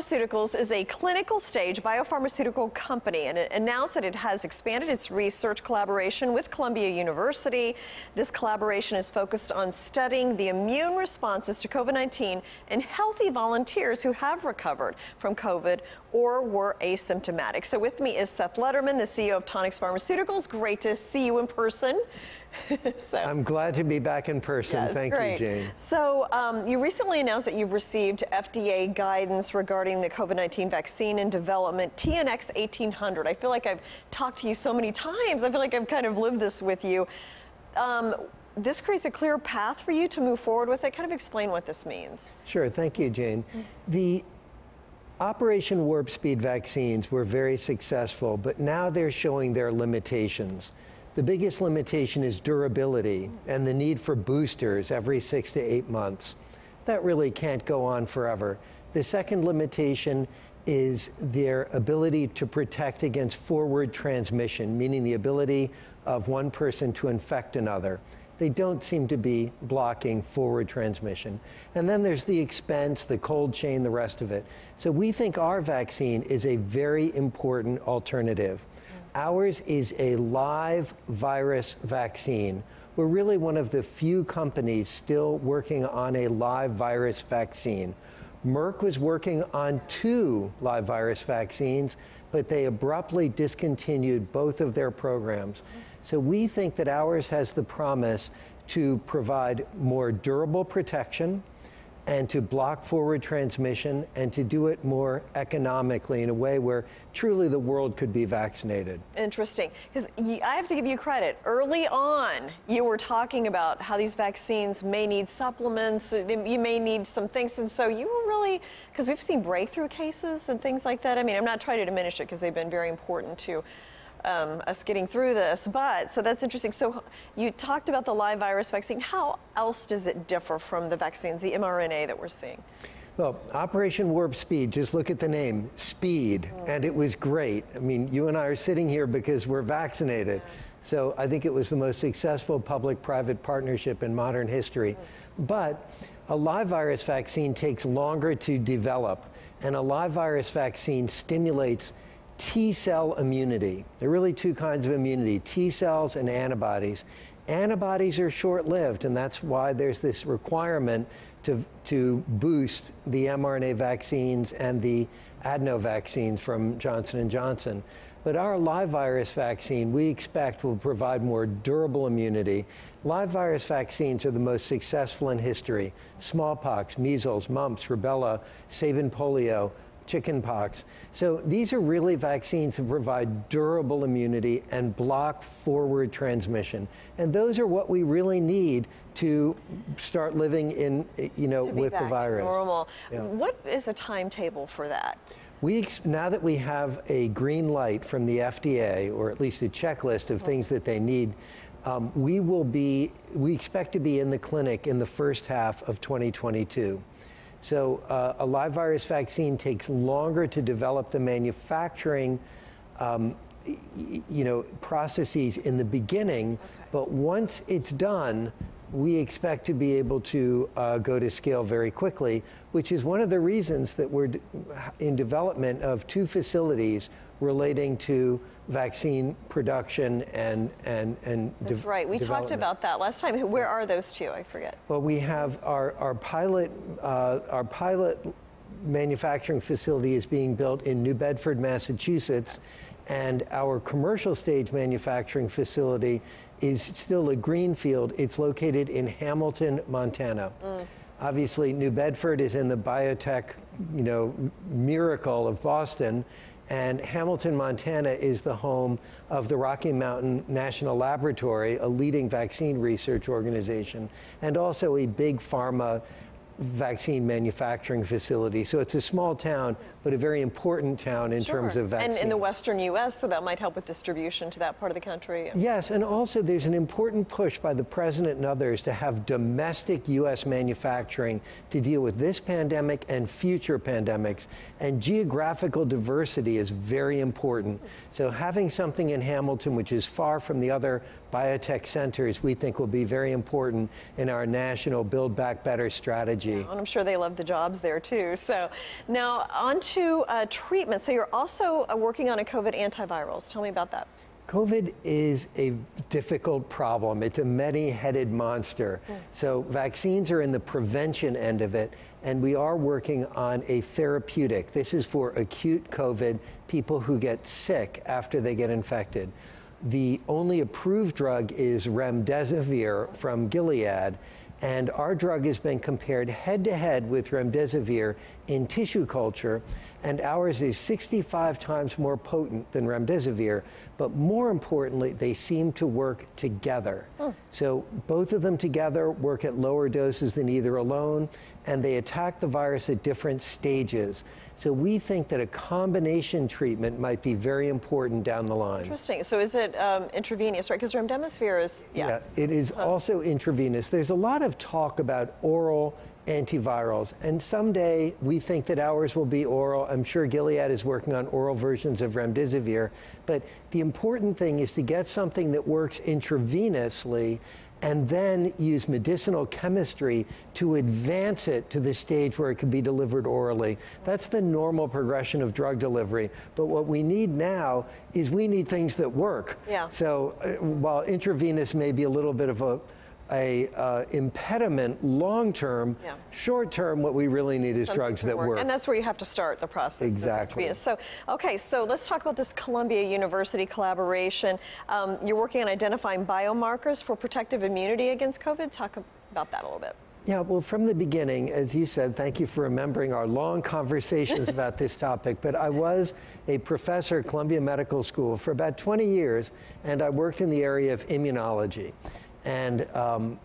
Pharmaceuticals is a clinical stage biopharmaceutical company and it announced that it has expanded its research collaboration with Columbia University. This collaboration is focused on studying the immune responses to COVID 19 in healthy volunteers who have recovered from COVID or were asymptomatic. So, with me is Seth Lederman, the CEO of Tonix Pharmaceuticals. Great to see you in person. so, I'm glad to be back in person. Yes, Thank great. you, Jane. So, um, you recently announced that you've received FDA guidance regarding the COVID 19 vaccine in development, TNX 1800. I feel like I've talked to you so many times. I feel like I've kind of lived this with you. Um, this creates a clear path for you to move forward with it. Kind of explain what this means. Sure. Thank you, Jane. The Operation Warp Speed vaccines were very successful, but now they're showing their limitations. The biggest limitation is durability and the need for boosters every six to eight months. That really can't go on forever. The second limitation is their ability to protect against forward transmission, meaning the ability of one person to infect another. They don't seem to be blocking forward transmission. And then there's the expense, the cold chain, the rest of it. So we think our vaccine is a very important alternative. Ours is a live virus vaccine. We're really one of the few companies still working on a live virus vaccine. Merck was working on two live virus vaccines, but they abruptly discontinued both of their programs. So we think that ours has the promise to provide more durable protection, and to block forward transmission and to do it more economically in a way where truly the world could be vaccinated. Interesting. Because I have to give you credit. Early on, you were talking about how these vaccines may need supplements, uh, you may need some things. And so you were really, because we've seen breakthrough cases and things like that. I mean, I'm not trying to diminish it because they've been very important to um, us getting through this. But so that's interesting. So you talked about the live virus vaccine. How else does it differ from the vaccines, the mRNA that we're seeing? Well, Operation Warp Speed, just look at the name, speed, mm. and it was great. I mean, you and I are sitting here because we're vaccinated. So I think it was the most successful public private partnership in modern history. Mm. But a live virus vaccine takes longer to develop, and a live virus vaccine stimulates T cell immunity. There are really two kinds of immunity T cells and antibodies. Antibodies are short lived, and that's why there's this requirement to, to boost the mRNA vaccines and the adeno vaccines from Johnson & Johnson. But our live virus vaccine, we expect, will provide more durable immunity. Live virus vaccines are the most successful in history. Smallpox, measles, mumps, rubella, Sabin polio, chickenpox. So these are really vaccines that provide durable immunity and block forward transmission. And those are what we really need to start living in, you know, with the virus. normal. Yeah. What is a timetable for that? We, now that we have a green light from the FDA, or at least a checklist of things that they need, um, we will be, we expect to be in the clinic in the first half of 2022. So uh, a live virus vaccine takes longer to develop the manufacturing, um, you know, processes in the beginning, okay. but once it's done, we expect to be able to uh, go to scale very quickly, which is one of the reasons that we're in development of two facilities relating to vaccine production and and and that's right. We talked about that last time. Where are those two? I forget. Well we have our our pilot uh, our pilot manufacturing facility is being built in new bedford massachusetts and our commercial stage manufacturing facility is still a greenfield. It's located in hamilton montana. Mm. obviously new bedford is in the biotech you know miracle of boston and Hamilton, Montana is the home of the Rocky Mountain National Laboratory, a leading vaccine research organization, and also a big pharma vaccine manufacturing facility. So it's a small town, but a very important town in sure. terms of vaccine. And in the western U.S., so that might help with distribution to that part of the country. Yes, and also there's an important push by the president and others to have domestic U.S. manufacturing to deal with this pandemic and future pandemics. And geographical diversity is very important. So having something in Hamilton, which is far from the other biotech centers, we think will be very important in our national Build Back Better strategy And I'm sure they love the jobs there too. So now on to uh, treatment. So you're also uh, working on a COVID antivirals. Tell me about that. COVID is a difficult problem. It's a many headed monster. So, vaccines are in the prevention end of it, and we are working on a therapeutic. This is for acute COVID, people who get sick after they get infected. The only approved drug is remdesivir from Gilead. And our drug has been compared head to head with remdesivir in tissue culture, and ours is 65 times more potent than remdesivir. But more importantly, they seem to work together. So both of them together work at lower doses than either alone, and they attack the virus at different stages. So we think that a combination treatment might be very important down the line. Interesting. So is it um, intravenous, right? Because remdesivir is, yeah. it is also intravenous. There's a lot of talk about oral antivirals, and someday we think that ours will be oral. I'm sure Gilead is working on oral versions of remdesivir, but the important thing is to get something that works intravenously and then use medicinal chemistry to advance it to the stage where it can be delivered orally. That's the normal progression of drug delivery. But what we need now is we need things that work. Yeah. So uh, while intravenous may be a little bit of a a uh, impediment long term. Yeah. Short term, what we really need is Something drugs that work. And that's where you have to start the process. Exactly. So, okay, so let's talk about this Columbia University collaboration. Um, you're working on identifying biomarkers for protective immunity against COVID. Talk about that a little bit. Yeah, well, from the beginning, as you said, thank you for remembering our long conversations about this topic. But I was a professor at Columbia Medical School for about 20 years, and I worked in the area of immunology. And um,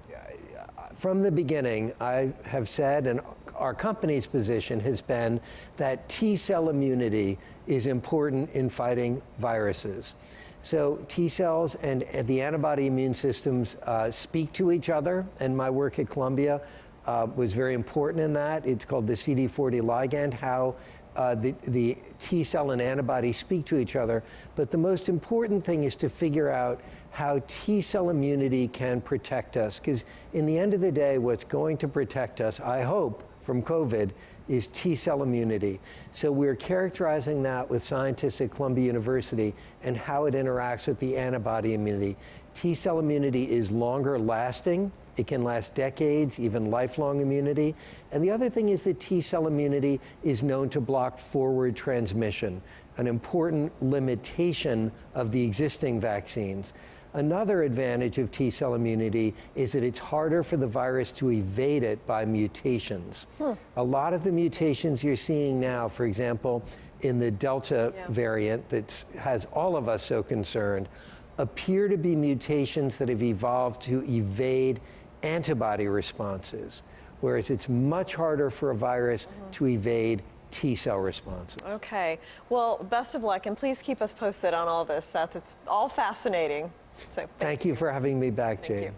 from the beginning, I have said, and our company's position has been that T cell immunity is important in fighting viruses. So T cells and uh, the antibody immune systems uh, speak to each other, and my work at Columbia uh, was very important in that. It's called the CD40 ligand, how uh, the, the T cell and antibody speak to each other. But the most important thing is to figure out how T cell immunity can protect us. Because in the end of the day, what's going to protect us, I hope, from COVID is T cell immunity. So we're characterizing that with scientists at Columbia University and how it interacts with the antibody immunity. T cell immunity is longer lasting. It can last decades, even lifelong immunity. And the other thing is that T cell immunity is known to block forward transmission, an important limitation of the existing vaccines. Another advantage of T cell immunity is that it's harder for the virus to evade it by mutations. A lot of the mutations you're seeing now, for example, in the Delta Yeah. variant that has all of us so concerned, appear to be mutations that have evolved to evade antibody responses, whereas it's much harder for a virus mm-hmm. to evade T cell responses. Okay. Well, best of luck, and please keep us posted on all this, Seth. It's all fascinating. So, Thank you for having me back, you.